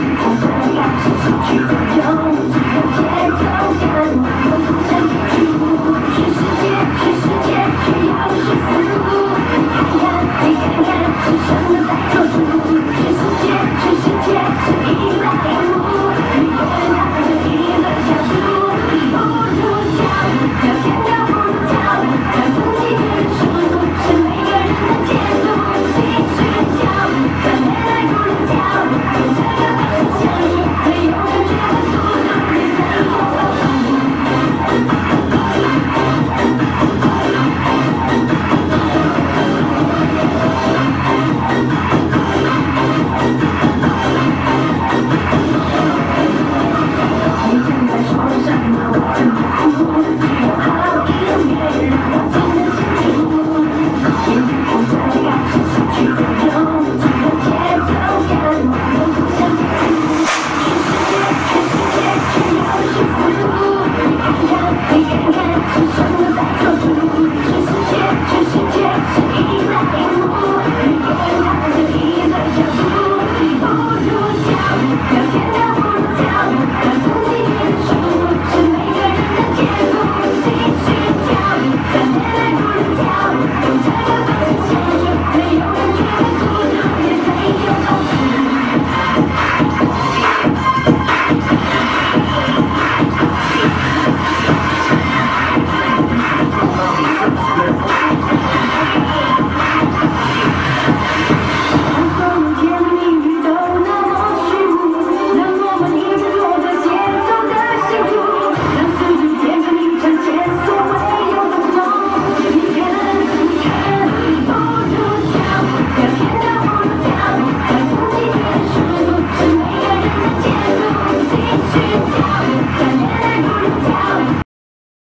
向上看向上去自由这舞台就算被全世界全世界需要是速度你看看看看 Thank you.